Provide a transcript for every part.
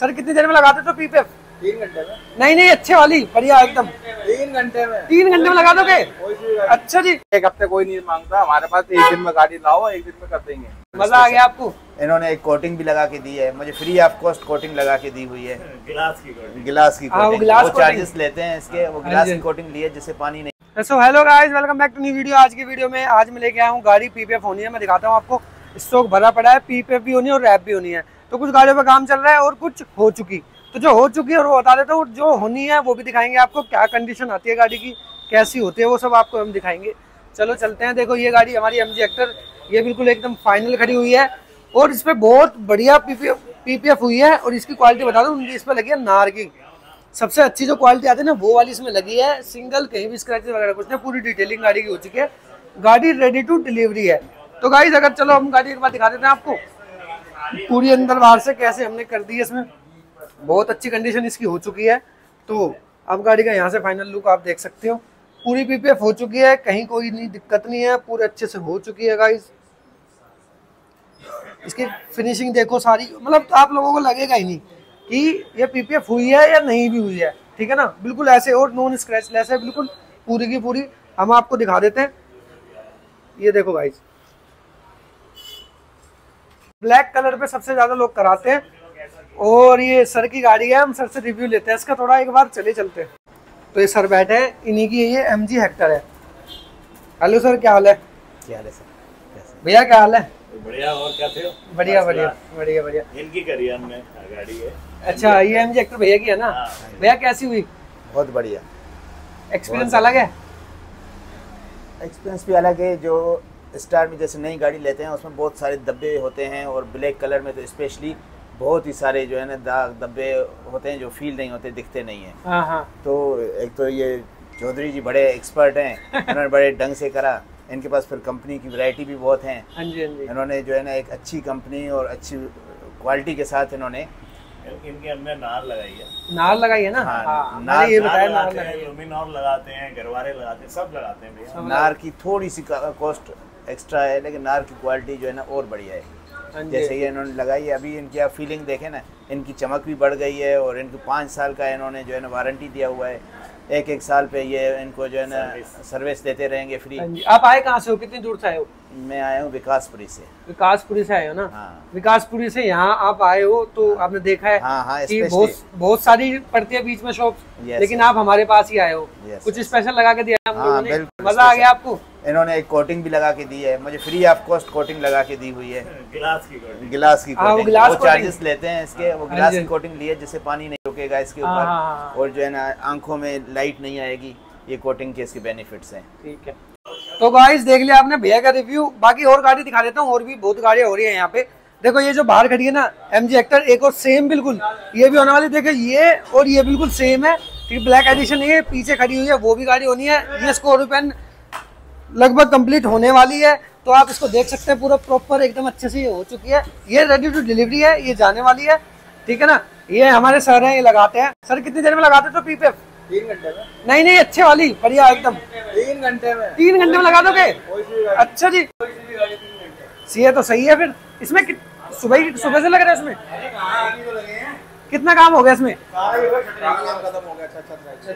Sir कितनी देर में लगाते तो पीपीएफ तीन घंटे में। नहीं नहीं अच्छे वाली बढ़िया एकदम। तीन घंटे में। तीन घंटे में लगा दोगे? अच्छा जी। एक हफ़्ते कोई नहीं माँगता। हमारे पास एक दिन में गाड़ी लाओ एक दिन में कर देंगे। मज़ा आ गया आपको? इन्होंने एक कोटिंग भी लगा के दी है। मुझे फ्री ऑफ़ कॉस्ट कोटिंग लगा के दी हुई है। गिलास की कोटिंग। गिलास की हाँ, वो गिलास वो चार्जेस लेते हैं इसके। वो हाँ गिलास की कोटिंग ली है जिससे पानी नहीं so hello guys welcome back to new video आज की वीडियो में आज मैं लेके आया हूँ गाड़ी। पीपीएफ होनी है मैं दिखाता हूँ आपको। स्टॉक भरा पड़ा है पीपीएफ भी होनी है और रैप भी होनी है। तो कुछ गाड़ियों पर काम चल रहा है और कुछ हो चुकी। तो जो हो चुकी है और वो बता देता हूँ, जो होनी है वो भी दिखाएँगे आपको, क्या कंडीशन आती है गाड़ी की, कैसी होती है वो सब आपको हम दिखाएँगे। चलो चलते हैं, देखो ये गाड़ी हमारी एमजी एक्टर ये बिल्कुल एकदम फाइनल खड़ी हुई है और इस पर बहुत बढ़िया पीपीएफ पीपीएफ हुई है और इसकी क्वालिटी बता दूँ इस पर लगी है नार की सबसे अच्छी जो क्वालिटी आती है ना, वो वाली इसमें लगी है सिंगल कहीं भी स्क्रैचेस वगैरह कुछ नहीं, पूरी डिटेलिंग गाड़ी की हो चुकी है। गाड़ी रेडी टू डिलीवरी है। तो गाइज़ अगर चलो हम गाड़ी एक बार दिखा देते हैं आपको। पूरी अंदर बाहर से कैसे हमने कर दी है इसमें? बहुत अच्छी कंडीशन इसकी हो चुकी है। तो अब गाड़ी का यहाँ से फाइनल लुक आप देख सकते हो। पूरी पीपीएफ हो चुकी है, कहीं कोई नहीं, दिक्कत नहीं है, पूरे अच्छे से हो चुकी है गाइज़ इसकी फिनिशिंग देखो सारी मतलब आप लोगों को लगेगा ही नहीं कि ये पीपीएफ हुई है या नहीं भी हुई है। ठीक है ना? बिल्कुल ऐसे और नॉन स्क्रैच लेस है, बिल्कुल पूरी की पूरी। हम आपको दिखा देते हैं। ये देखो गाइज़ ब्लैक कलर पे सबसे ज़्यादा लोग कराते हैं। और ये सर की गाड़ी है हम सर से रिव्यू लेते हैं। इसका थोड़ा एक बार चले चलते। हैं तो ये सर बैठे हैं इन्हीं की ये एम जी हेक्टर है। हेलो सर क्या हाल है? क्या हाल है सर? भैया क्या हाल है? बढ़िया और क्या थे? बढ़िया बढ़िया बढ़िया बढ़िया। इनकी करी हमने गाड़ी है। अच्छा ये एम जी हेक्टर भैया की है ना? हाँ। भैया कैसी हुई? बहुत बढ़िया। एक्सपीरियंस अलग है? एक्सपीरियंस भी अलग है जो स्टार में जैसे नई गाड़ी लेते हैं उसमें बहुत सारे धब्बे होते हैं और ब्लैक कलर में तो स्पेशली बहुत ही सारे जो है ना दाग धब्बे होते हैं जो फील नहीं होते दिखते नहीं हैं। हाँ हाँ। तो एक तो ये चौधरी जी बड़े एक्सपर्ट हैं उन्होंने बड़े ढंग से करा। इनके पास फिर कंपनी की वैरायटी भी बहुत हैं। हाँ इन्होंने जो है ना एक अच्छी कंपनी और अच्छी क्वालिटी के साथ इन्होंने इनकी हमने नार लगाई है। नार लगाई है ना? हाँ, हाँ नार- ये बताया नार लगाते हैं। है। हैं लगाते हैं सब लगाते हैं भैया। नार की थोड़ी सी कॉस्ट एक्स्ट्रा है लेकिन नार की क्वालिटी जो है ना और बढ़िया है। हाँ जैसे ये इन्होंने लगाई है अभी इनकी आप फीलिंग देखें ना इनकी चमक भी बढ़ गई है और इनको पाँच साल का इन्होंने जो है ना वारंटी दिया हुआ है। एक एक साल पे ये इनको जो है ना सर्विस देते रहेंगे फ्री हाँ आप आए कहाँ से हो? कितनी दूर से आए हो? मैं आया हूँ विकासपुरी से। विकासपुरी से आए हो ना? हाँ। विकासपुरी से यहाँ आप आए हो तो हाँ। आपने देखा है हाँ हाँ कि बहुत बहुत सारी पड़ती है बीच में शॉप लेकिन आप हमारे पास ही आए हो। कुछ स्पेशल लगा के दिया है मज़ा आ गया आपको? इन्होंने एक कोटिंग भी लगा के दी है। मुझे फ्री ऑफ़ कॉस्ट कोटिंग लगा के दी हुई है। गिलास की कोटिंग गिलास की हाँ, वो कोटिंग गिलास वो coating। चार्जेस लेते हैं इसके। वो हाँ गिलास की कोटिंग ली है जिससे पानी नहीं रुकेगा इसके हाँ, ऊपर। हाँ, हाँ। और जो है ना आँखों में लाइट नहीं आएगी। ये कोटिंग के इसके बेनिफिट्स हैं। ठीक है। तो गाइस देख लिया आपने भैया का रिव्यू बाकी और गाड़ी दिखा देता हूँ और भी बहुत गाड़ियाँ हो रही है यहाँ पे। देखो ये जो बाहर खड़ी है ना एम जी एक्टर एक और सेम बिल्कुल। ये भी होने वाली देखो ये और ये बिल्कुल सेम है। ठीक ब्लैक एडिशन ये पीछे खड़ी हुई है वो भी गाड़ी होनी है। ये स्कॉर्पियन लगभग कंप्लीट होने वाली है तो आप इसको देख सकते हैं पूरा प्रॉपर एकदम अच्छे से हो चुकी है। ये रेडी टू डिलीवरी है ये जाने वाली है। ठीक है ना? ये हमारे सर हैं ये लगाते हैं। सर कितनी देर में लगाते तो पीपीएफ तीन घंटे में। नहीं नहीं अच्छे वाली बढ़िया एकदम। तीन घंटे में। तीन घंटे में लगा दोगे? अच्छा जी। सी तो सही है फिर। इसमें सुबह सुबह से लग रहा है इसमें? कितना काम हो गया इसमें।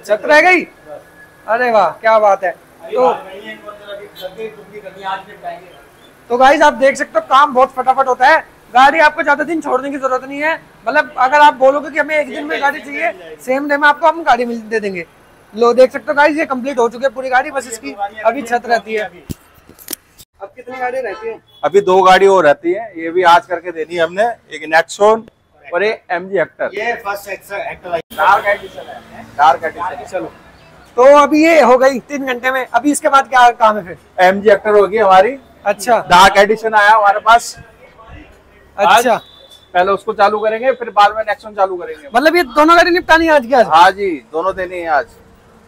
छत रह गई? अरे वाह क्या बात है। तो तो गाइज़ आप देख सकते हो काम बहुत फटाफट होता है। गाड़ी आपको ज़्यादा दिन छोड़ने की ज़रूरत नहीं है। मतलब अगर आप बोलोगे कि हमें एक दिन में गाड़ी चाहिए सेम डे में आपको हम गाड़ी मिल दे देंगे। लो देख सकते हो गाइज़ ये कंप्लीट हो चुकी है पूरी गाड़ी बस इसकी अभी छत रहती है। अब कितनी गाड़ी रहती है? अभी दो गाड़ी और रहती है। ये भी आज करके देनी है हमने। एक नेक्सोन और एक एम जी हेक्टर ये फ़र्स्ट एक्टर डार्क एडिशन है। डार्क एडिशन चलो। तो अभी ये हो गई तीन घंटे में। अभी इसके बाद क्या काम है फिर? एम जी हेक्टर होगी हमारी। अच्छा। डार्क एडिशन आया हमारे पास। अच्छा। पहले उसको चालू करेंगे फिर बाद में नेक्सोन चालू करेंगे। मतलब ये दोनों गाड़ी निपटानी है आज की आज हाँ जी दोनों देनी है आज।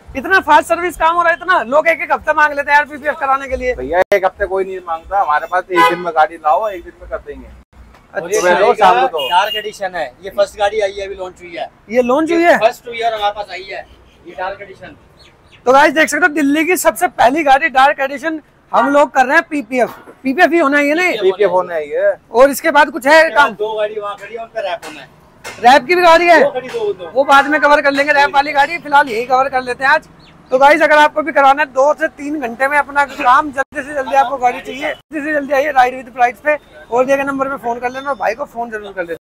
इतना फास्ट सर्विस काम हो रहा है इतना लोग एक एक हफ़्ता मांग लेते हैं यार पीपीएफ कराने के लिए। भैया एक हफ़्ते कोई नहीं माँगता। हमारे पास एक दिन में गाड़ी लाओ एक दिन में कर देंगे। अच्छा। डार्क एडिशन है। ये फ़र्स्ट गाड़ी आई है अभी लॉन्च हुई है। ये लॉन्च हुई है? फ़र्स्ट टू ईयर हमारे पास आई है। डार्क एडिशन तो गाइस देख सकते हो दिल्ली की सबसे पहली गाड़ी डार्क एडिशन हम लोग कर रहे हैं पीपीएफ पीपीएफ ही होना है ये? नहीं पीपीएफ होना है और इसके बाद कुछ है काम। दो गाड़ी वहाँ खड़ी है रैप होना है। रैप की भी गाड़ी है। वो दो दो। वो बाद में कवर कर लेंगे रैप वाली गाड़ी। फ़िलहाल यही कवर कर लेते हैं आज। तो गाइस अगर आपको भी कराना है दो से तीन घंटे में अपना काम जल्दी से जल्दी आपको गाड़ी चाहिए। जल्दी से जल्दी आइए राइड विद प्राइस पे। और दिए गए नंबर पे फ़ोन कर लेना और भाई को फ़ोन ज़रूर कर लेना।